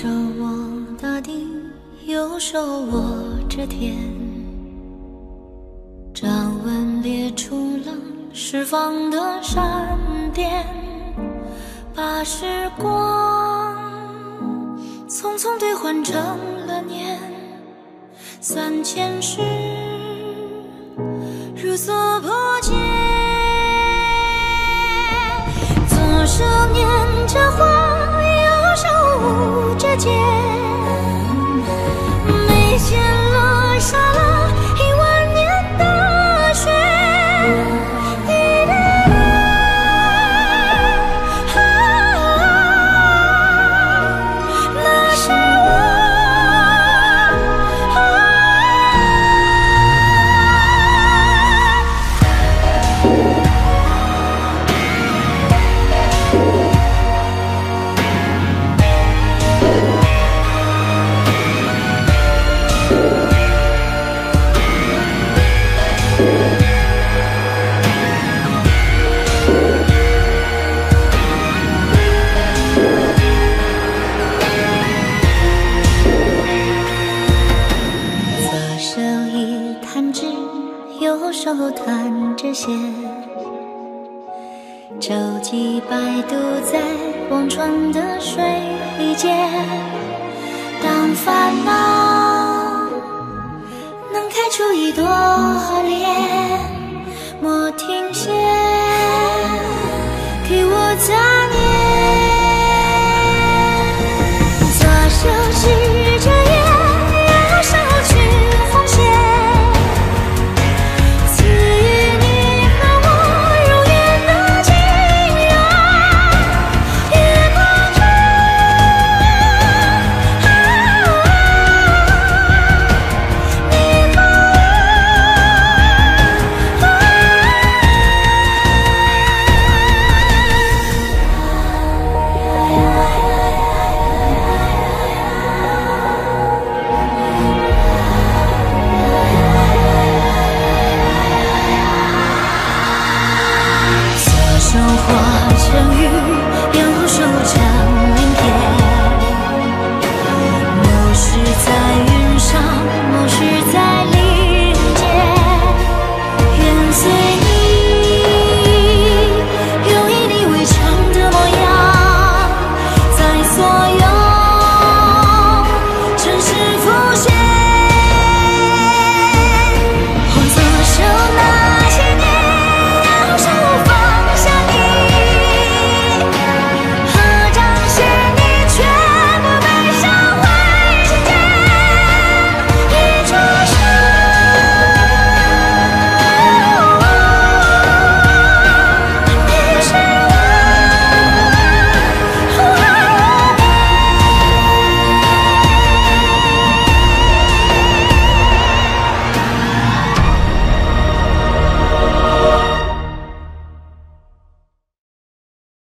手握大地，右手握着天，掌纹裂出了释放的闪电，把时光匆匆兑换成了年，三千世如梭破茧，左手捻着花。这间。弹着弦，舟楫摆渡在忘川的水间。当烦恼能开出一朵莲，莫停歇。相遇。